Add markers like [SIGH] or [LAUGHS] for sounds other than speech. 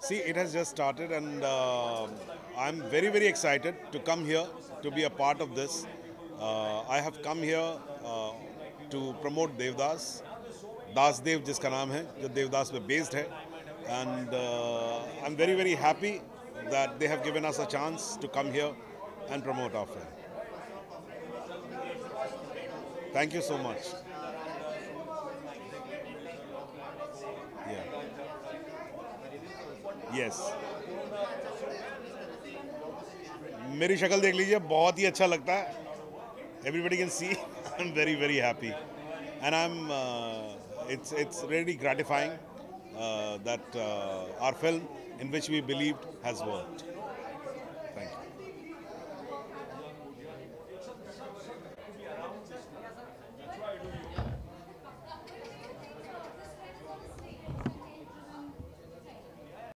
See, it has just started, and uh, I'm very, very excited to come here to be a part of this. Uh, I have come here uh, to promote Devdas, Daas Dev, जिसका नाम है जो Devdas में based है and uh, I'm very, very happy that they have given us a chance to come here and promote our film. Thank you so much. Yeah. Yes. मेरी शक्ल देख लीजिए बहुत ही अच्छा लगता है everybody can see [LAUGHS] i'm very very happy and i'm uh, it's it's really gratifying uh, that uh, our film in which we believed has worked thank you